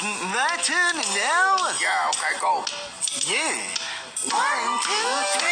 My turn now? Yeah, okay, go. Yeah. One, two, three.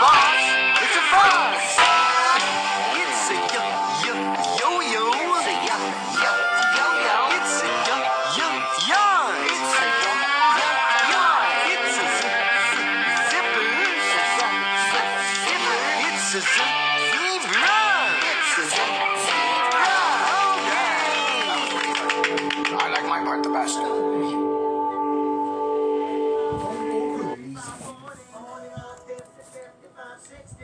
Box. It's a fox. It's a yo yo yo yo. It's a yo yo yo yo. It's a yo yo yo. It's a yo yo yo. It's a z z zipper. It's a zebra. It's a zebra. Oh, I like my part the best.